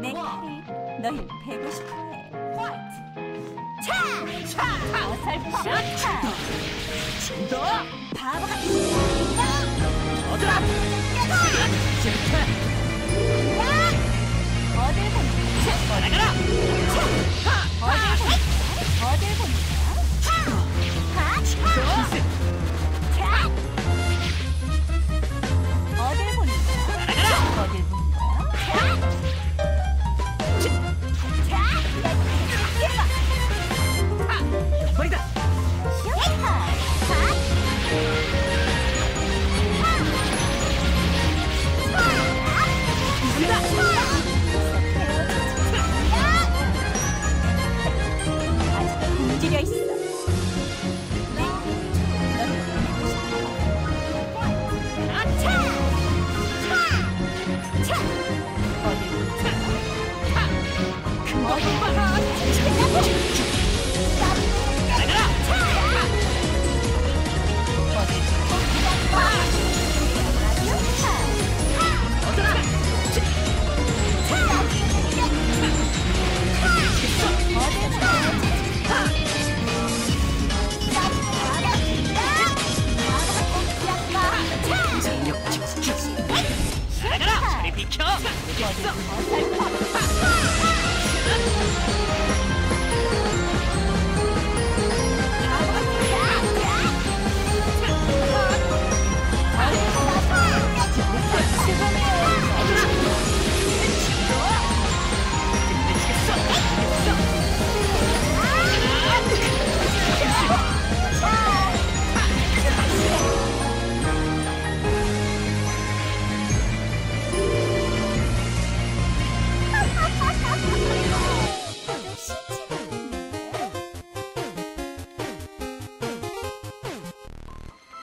내 원. 칼이 너희 베고 싶어해. 차! 차! 어설퍼! 차! 진도. 바보 같은 어드라. guys. 最高!